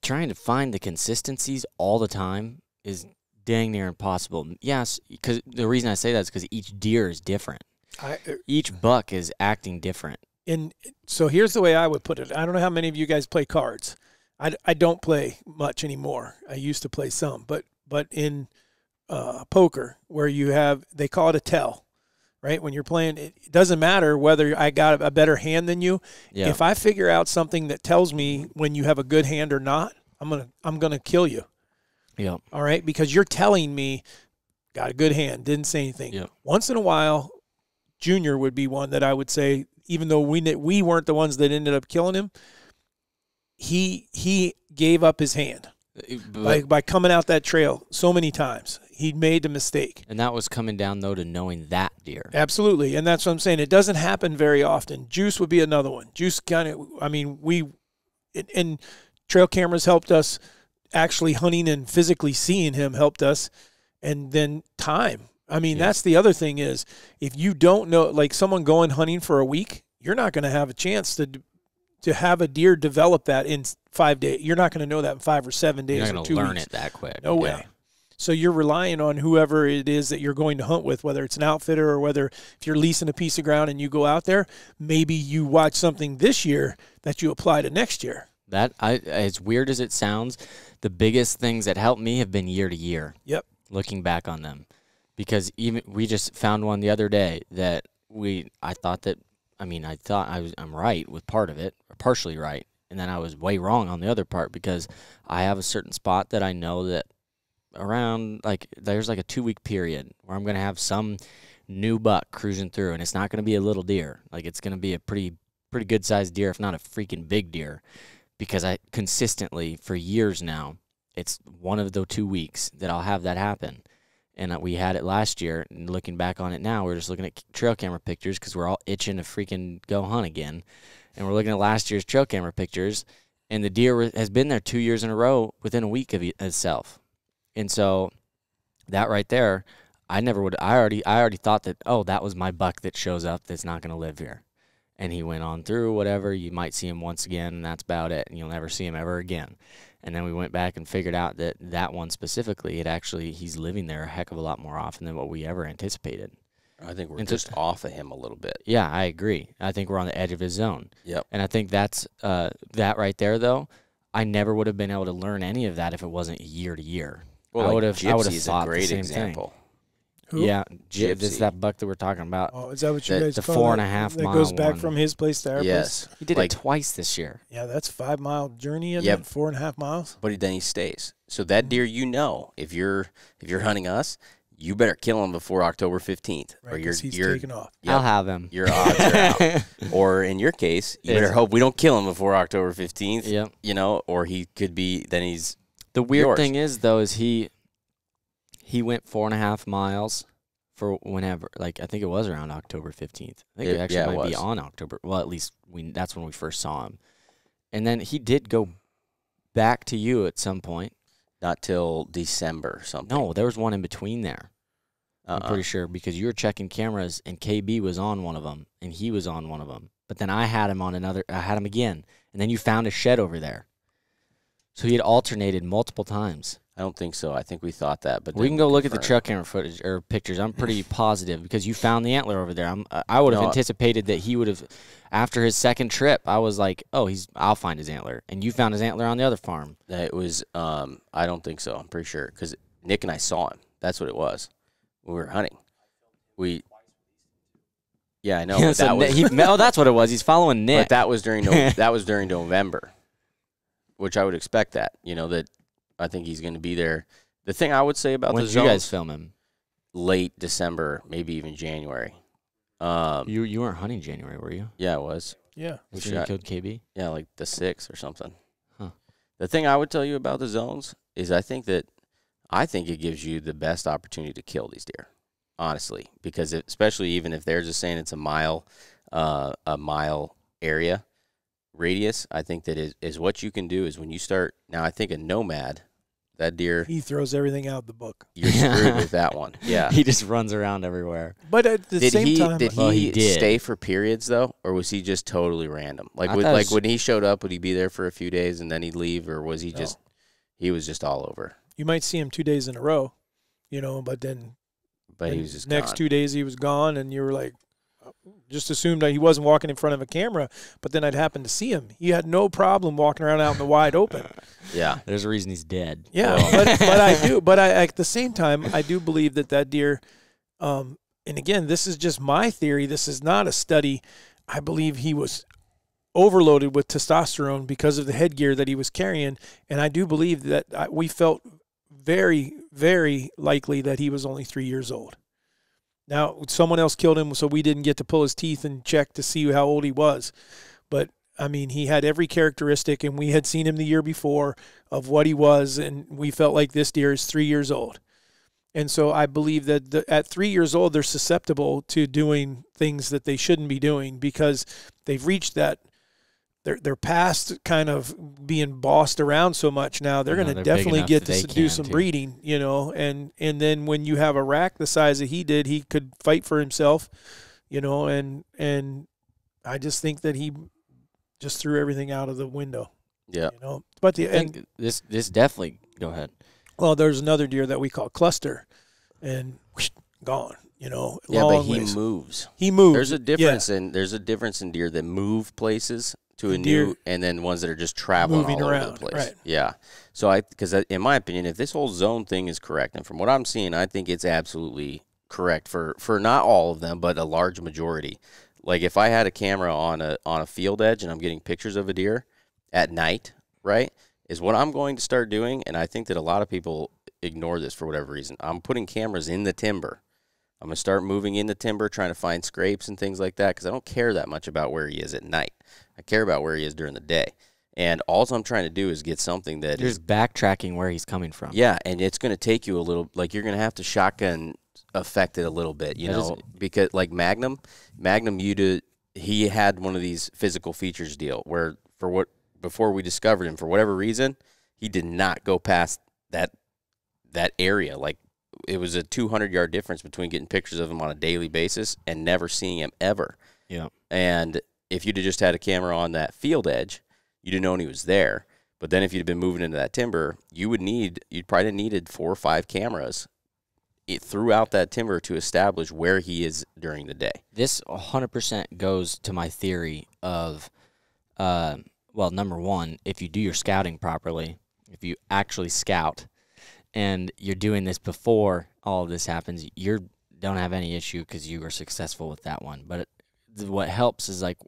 trying to find the consistencies all the time is dang near impossible. Yes, cuz the reason I say that is cuz each deer is different. I uh, Each buck is acting different. And so here's the way I would put it. I don't know how many of you guys play cards. I, I don't play much anymore. I used to play some, but but in uh, poker where you have they call it a tell, right? When you're playing, it doesn't matter whether I got a better hand than you. Yeah. If I figure out something that tells me when you have a good hand or not, I'm gonna I'm gonna kill you. yeah. All right, because you're telling me got a good hand, didn't say anything. Yep. Once in a while, Junior would be one that I would say, even though we we weren't the ones that ended up killing him, he he gave up his hand But- by by coming out that trail so many times. He made the mistake. and that was coming down though to knowing that deer. Absolutely, and that's what I'm saying. It doesn't happen very often. Juice would be another one. Juice kind of, I mean, we and- and trail cameras helped us. Actually, hunting and physically seeing him helped us, and then time. I mean, Yeah. that's the other thing is if you don't know, like someone going hunting for a week, you're not going to have a chance to to have a deer develop that in five days. You're not going to know that in five or seven days You're not going to learn weeks. it that quick. No Yeah. way. So you're relying on whoever it is that you're going to hunt with, whether it's an outfitter or whether if you're leasing a piece of ground and you go out there, maybe you watch something this year that you apply to next year. That I as weird as it sounds, the biggest things that helped me have been year to year. Yep. Looking back on them, because even we just found one the other day that we I thought that I mean I thought I was I'm right with part of it or partially right, and then I was way wrong on the other part because I have a certain spot that I know that around like there's like a two week period where I'm gonna have some new buck cruising through, and it's not gonna be a little deer. Like it's gonna be a pretty pretty good sized deer, if not a freaking big deer, because I consistently for years now, it's one of the two weeks that I'll have that happen. And uh, we had it last year. And looking back on it now, we're just looking at trail camera pictures because we're all itching to freaking go hunt again. And we're looking at last year's trail camera pictures, and the deer has been there two years in a row within a week of itself. And so that right there, I never would. I already, I already thought that. Oh, that was my buck that shows up. That's not going to live here. And he went on through whatever. You might see him once again, and that's about it. And you'll never see him ever again. And then we went back and figured out that that one specifically, it actually he's living there a heck of a lot more often than what we ever anticipated. I think we're And to- just off of him a little bit. Yeah, I agree. I think we're on the edge of his zone. Yep. And I think that's uh, that right there, though. I never would have been able to learn any of that if it wasn't year to year. Well, I like would've- I would've thought a the great example. thing. Example. Who? Yeah, Gy- this is that buck that we're talking about. Oh, is that what you The- guys the call four that? and a half that mile goes back one. from his place to our place? Yes. He did like, it twice this year. Yeah, that's five mile journey and Yep. four and a half miles. but then he stays. So that deer, you know, if you're if you're hunting us, you better kill him before October fifteenth, Right, or you're 'cause he's you're taking off. Yep. I'll have him. your odds are out. or in your case, you better It's- hope we don't kill him before October fifteenth. Yep. You know, or he could be then he's The weird yours. thing is though is he he went four and a half miles for whenever like I think it was around October fifteenth. I think it, It- actually yeah, it might be on October. Well, at least we that's when we first saw him. And then he did go back to you at some point. not till December something. No, there was one in between there. I'm Uh-uh. pretty sure because you were checking cameras and KB was on one of them and he was on one of them. But then I had him on another. I had him again, and then you found a shed over there. So he had alternated multiple times. I don't think so. I think we thought that, but We can go look at the truck camera footage or pictures. I'm pretty positive because you found the antler over there. I'm, I would have No. anticipated that he would have, after his second trip, I was like, oh, he's. I'll find his antler, and you found his antler on the other farm. That It was. Um, I don't think so. I'm pretty sure because Nick and I saw him. That's what it was. when We were hunting. We. Yeah, I know. Yeah, but so that was. he, oh, that's what it was. He's following Nick. But that was during no, that was during November, which I would expect that. You know that I think he's going to be there. The thing I would say about when the did you guys film him? late December, maybe even January. Um, You you weren't hunting January, were you? yeah, it was. Yeah. We That's you shot- killed KB. Yeah, like the six or something. Huh. The thing I would tell you about the zones is I think that I think it gives you the best opportunity to kill these deer, honestly, because it, especially even if they're just saying it's a mile, uh, a mile area radius, I think that is, is what you can do is when you start. Now I think a nomad, that deer, He throws everything out the book. you're screwed with that one. Yeah. he just runs around everywhere. But at the Did same he time, did he, Well, he did. stay for periods though, or was he just totally random? Like I would, thought it like was- when he showed up, would he be there for a few days and then he'd leave, or was he No. just he was just all over? you might see him two days in a row, you know, but then But he was just next gone. two days he was gone, and you were like, just assumed that he wasn't walking in front of a camera. But then I'd happen to see him. He had no problem walking around out in the wide open. Yeah, There's a reason he's dead. Yeah, Well- but but I do, but I at the same time I do believe that that deer, um, and again this is just my theory. This is not a study. I believe he was overloaded with testosterone because of the headgear that he was carrying, and I do believe that I, we felt very very likely that he was only three years old. Now someone else killed him, so we didn't get to pull his teeth and check to see how old he was, but. I mean, he had every characteristic, and we had seen him the year before of what he was, and we felt like this deer is three years old. And so I believe that the, at three years old, they're susceptible to doing things that they shouldn't be doing because they've reached that. They're, they're past kind of being bossed around so much now. They're No, going to definitely get to do some too. breeding, you know. And and then when you have a rack the size that he did, he could fight for himself, you know. And and I just think that he just threw everything out of the window, yeah. you know. But the I and this this definitely go ahead. well, there's another deer that we call cluster, and whoosh, gone. You know, Yeah, but he ways. moves. he moves. There's a Yeah. difference in there's a difference in deer that move places to a deer- new, and then ones that are just traveling Moving all over the place. right. Yeah. So I, because in my opinion, if this whole zone thing is correct, and from what I'm seeing, I think it's absolutely correct for for not all of them, but a large majority. Like if I had a camera on a on a field edge and I'm getting pictures of a deer at night, right, is what I'm going to start doing, and I think that a lot of people ignore this for whatever reason. I'm putting cameras in the timber. I'm gonna start moving in the timber, trying to find scrapes and things like that, because I don't care that much about where he is at night. I care about where he is during the day. And all I'm trying to do is get something that You're is backtracking where he's coming from. yeah, and it's going to take you a little like you're going to have to shotgun affect it a little bit, you That is- know, because like Magnum, Magnum you did he had one of these physical features deal where for what before we discovered him for whatever reason, he did not go past that that area like it was a 200 yard difference between getting pictures of him on a daily basis and never seeing him ever. Yeah. And if you'd have just had a camera on that field edge, you'd have known he was there. But then if you'd been moving into that timber, you would need you'd probably needed four or five cameras it, throughout that timber to establish where he is during the day. This 100% goes to my theory of, uh, well, number one, if you do your scouting properly, if you actually scout, and you're doing this before all of this happens, you don't have any issue because you were successful with that one. But what helps is like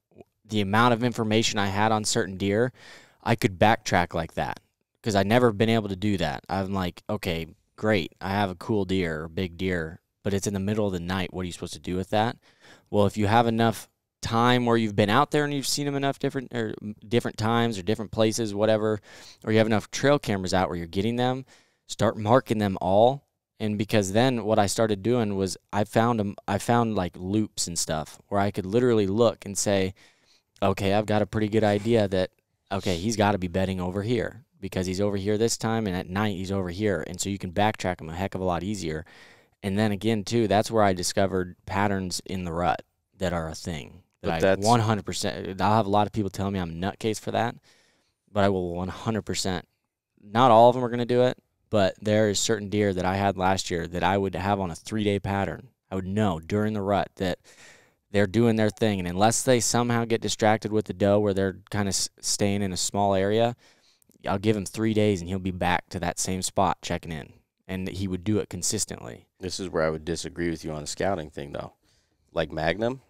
the amount of information I had on certain deer, I could backtrack like that because I never been able to do that. I'm like, okay, great, I have a cool deer or big deer, but it's in the middle of the night. What are you supposed to do with that? Well, if you have enough time where you've been out there and you've seen them enough different or different times or different places, whatever, or you have enough trail cameras out where you're getting them, start marking them all. And because then what I started doing was I found them, I found like loops and stuff where I could literally look and say, okay, I've got a pretty good idea that okay, he's got to be bedding over here because he's over here this time, and at night he's over here, and so you can backtrack him a heck of a lot easier. And then again, too, that's where I discovered patterns in the rut that are a thing. That I 100%. I'll have a lot of people telling me I'm nutcase for that, but I will 100%. Not all of them are going to do it, but there is certain deer that I had last year that I would have on a three day pattern. I would know during the rut that they're doing their thing, and unless they somehow get distracted with the doe where they're kind of staying in a small area, I'll give him three days and he'll be back to that same spot checking in, and he would do it consistently. This is where I would disagree with you on the scouting thing, though. Like Magnum,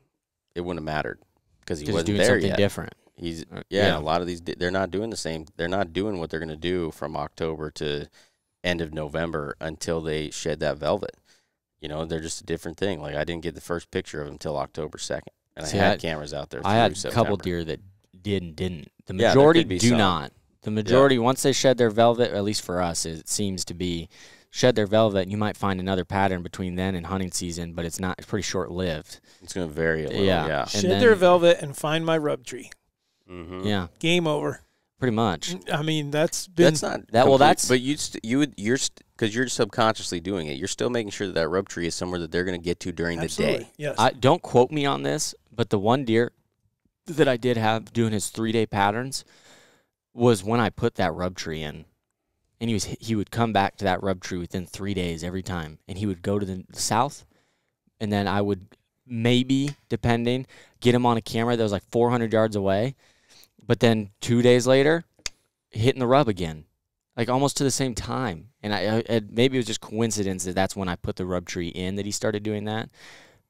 it wouldn't have mattered because he wasn't doing there something yet. different. He's Uh, yeah, yeah. A lot of these they're not doing the same. They're not doing what they're going to do from October to end of November until they shed that velvet. You know, they're just a different thing. Like I didn't get the first picture of them until October second, and See, I had I- cameras out there. I had through a couple deer that did and didn't. The majority could be do some. not. The majority, once they shed their velvet, at least for us, it seems to be shed their velvet. You might find another pattern between then and hunting season, but it's not. It's pretty short lived. It's going to vary a little. Yeah. Yeah. And Shed their velvet and find my rub tree. Mm-hmm. Yeah, Game over. Pretty much. Mm, I mean, that's been That's not That- well, that's- But you st- you would you're because you're subconsciously doing it. You're still making sure that that rub tree is somewhere that they're going to get to during absolutely the day. yes. I don't quote me on this, but the one deer that I did have doing his three day patterns was when I put that rub tree in, and he was he would come back to that rub tree within three days every time, and he would go to the south, and then I would maybe depending get him on a camera that was like 400 yards away, but then two days later, hitting the rub again. Like almost to the same time, and I, I maybe it was just coincidence that that's when I put the rub tree in that he started doing that,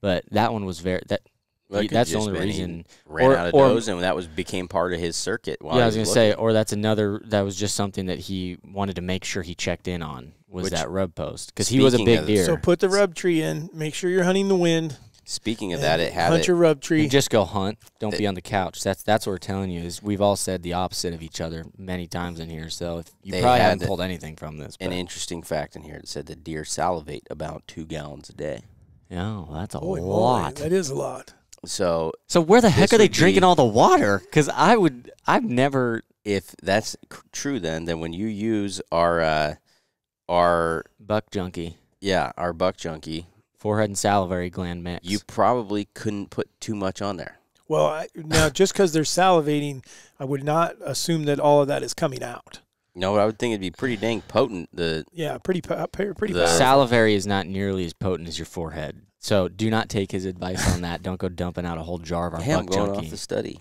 but that one was very that That that's the only been reason. Ran Or- out of or- does, and that was became part of his circuit. While yeah, I he was gonna say, or that's another. That was just something that he wanted to make sure he checked in on was Which- that rub post because he was a big of- deer. so put the rub tree in. Make sure you're hunting the wind. Speaking of and that, it had hunt it, your rub tree. and just go hunt. Don't It- be on the couch. That's that's what we're telling you. Is we've all said the opposite of each other many times in here. So if you They probably haven't pulled anything from this, an but interesting fact in here that said the deer salivate about two gallons a day. yeah, well, that's a Holy moly, lot. that is a lot. So So where the heck are they drinking be- all the water? Because I would, I've never if that's true, then then when you use our uh, our buck junkie, yeah our buck junkie, forehead and salivary gland mix. you probably couldn't put too much on there. Well, I, now just because they're salivating, I would not assume that all of that is coming out. No, I would think it'd be pretty dang potent. The Yeah, pretty po- pretty pretty The- salivary is not nearly as potent as your forehead. So do not take his advice on that. Don't go dumping out a whole jar of our damn buck going junkie. off the study.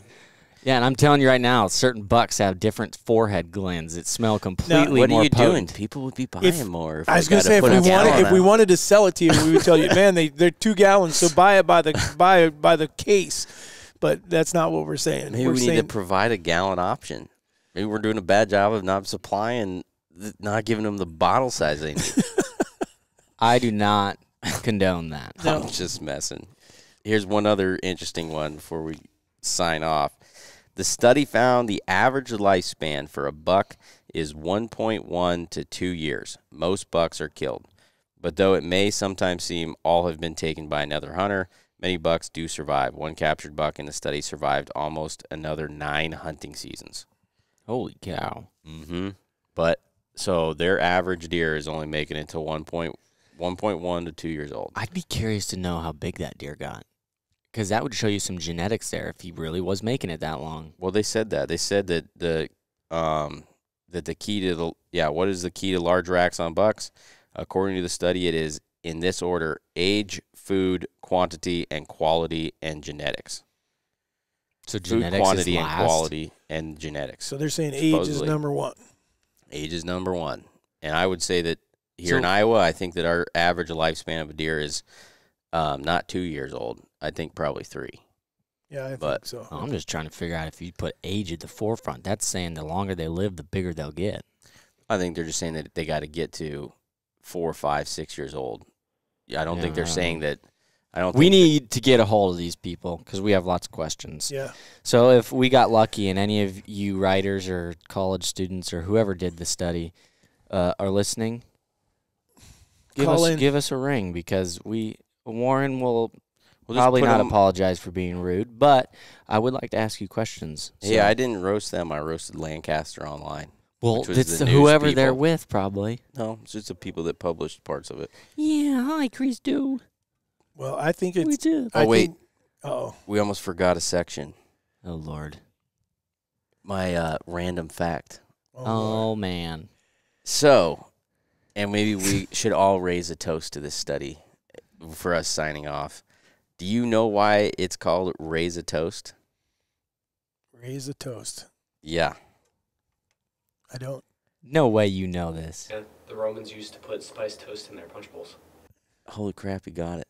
Yeah, and I'm telling you right now, certain bucks have different forehead glands that smell completely what more are you doing? potent. People would be buying If- more. If I was gonna say if we wanted if we wanted to sell it to you, we would tell you, man, they they're two gallons, so buy it by the buy it by the case. But that's not what we're saying. Maybe we're we need saying to provide a gallon option. Maybe we're doing a bad job of not supplying, th- not giving them the bottle size they need. I do not condone that. No. I'm just messing. Here's one other interesting one before we sign off. The study found the average lifespan for a buck is 1.1 to 2 years. Most bucks are killed. But though it may sometimes seem all have been taken by another hunter, many bucks do survive. One captured buck in the study survived almost another 9 hunting seasons. Holy cow! Mhm. But so their average deer is only making it to 1.1 to 2 years old. I'd be curious to know how big that deer got, because that would show you some genetics there if he really was making it that long. Well, they said that. They said that the um that the key to the yeah, what is the key to large racks on bucks? According to the study, it is in this order: age, food, quantity, and quality, and genetics. So Food quantity is and quality and genetics. So they're saying age is number one. Age is number one, and I would say that here in Iowa, I think that our average lifespan of a deer is um, not two years old. I think probably three. Yeah, I But- think so. I'm just trying to figure out if you put age at the forefront. That's saying the longer they live, the bigger they'll get. I think they're just saying that they got to get to four, five, six years old. Yeah, I don't think they're saying that. I don't. We think need to get a hold of these people because we have lots of questions. Yeah. So if we got lucky and any of you writers or college students or whoever did the study uh, are listening, give Call us in. give us a ring because we Warren will We'll probably not not 'em- apologize for being rude, but I would like to ask you questions. So- Yeah, I didn't roast them. I roasted Lancaster online. well, it's the news whoever they're with probably. No, it's just the people that published parts of it. Yeah, hi, Chris. Do Well, I think we it's. do? I Oh, wait. think- oh, We almost forgot a section. Oh Lord. My uh, random fact. oh, Oh man. So, and maybe we should all raise a toast to this study for us signing off. Do you know why it's called raise a toast? raise a toast. Yeah. I don't. No way you know this. Yeah, the Romans used to put spiced toast in their punch bowls. Holy crap, you got it.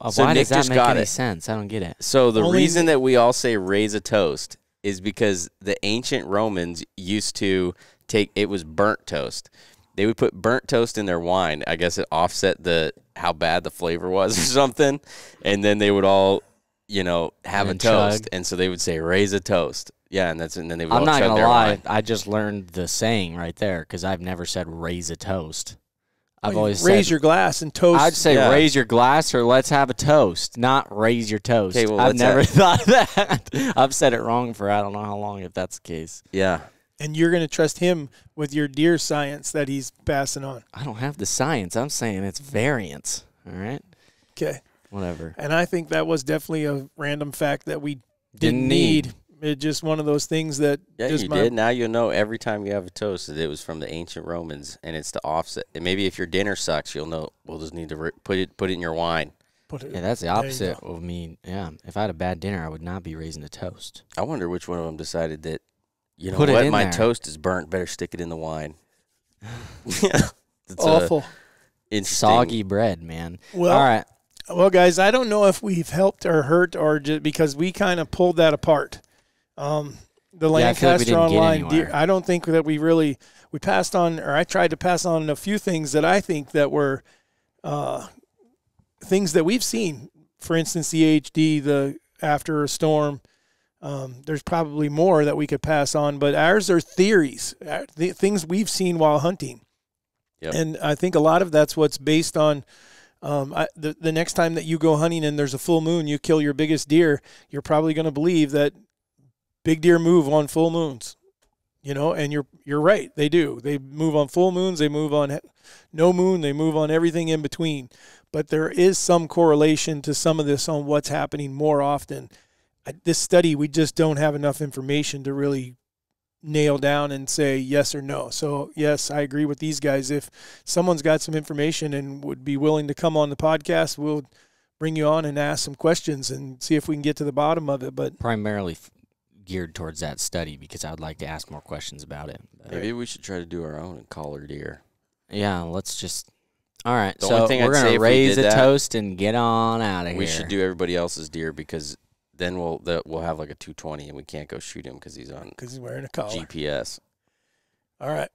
Uh, So why Nick does that just make got any it. sense? I don't get it. So the Only- reason that we all say raise a toast is because the ancient Romans used to take it was burnt toast. They would put burnt toast in their wine. I guess it offset the how bad the flavor was or something. And then they would all, you know, have And a toast. chug. And so they would say raise a toast. Yeah, and that's and then they would I'm all not gonna lie. wine. I just learned the saying right there because I've never said raise a toast. I've Well, always raise said your glass and toast. I'd say Yeah. raise your glass or let's have a toast, not raise your toast. Okay, well, I've never have- thought that. I've said it wrong for I don't know how long if that's the case. Yeah. And you're going to trust him with your deer science that he's passing on. I don't have the science. I'm saying it's variance. All right, Okay. whatever. And I think that was definitely a random fact that we didn't, Didn't need. need. It's just one of those things that Yeah, just you my, did. Now you'll know every time you have a toast that it was from the ancient Romans, and it's the offset. And maybe if your dinner sucks, you'll know. We'll just need to re- put it put it in your wine. put it. Yeah, that's the opposite of me. Yeah, if I had a bad dinner, I would not be raising a toast. I wonder which one of them decided that. You know Put it what? in My there. toast is burnt. Better stick it in the wine. yeah, it's Awful. interesting. Soggy bread, man. Well, All right. Well, guys, I don't know if we've helped or hurt or just because we kind of pulled that apart. Um, the Yeah, I like Lancaster Online deer. I don't think that we really we passed on, or I tried to pass on a few things that I think that were uh, things that we've seen. For instance, the HD, the after a storm. Um, there's probably more that we could pass on, but ours are theories, uh, the things we've seen while hunting. Yep. And I think a lot of that's what's based on um, I, the the next time that you go hunting and there's a full moon, you kill your biggest deer. You're probably going to believe that big deer move on full moons, you know. And you're you're right, they do. They move on full moons. They move on no moon. They move on everything in between. But there is some correlation to some of this on what's happening more often. I, this study, we just don't have enough information to really nail down and say yes or no. So yes, I agree with these guys. If someone's got some information and would be willing to come on the podcast, we'll bring you on and ask some questions and see if we can get to the bottom of it. But Primarily f- geared towards that study because I would like to ask more questions about it. Maybe we should try to do our own and collar deer. Yeah, let's just. All right, The so only thing we're I'd gonna raise a that- toast and get on out of here. We should do everybody else's deer because then we'll the, we'll have like a 220 and we can't go shoot him because he's on because he's wearing a collar. GPS. All right.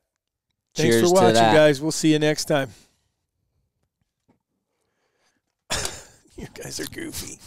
Thanks Cheers for watching, guys. We'll see you next time. you guys are goofy.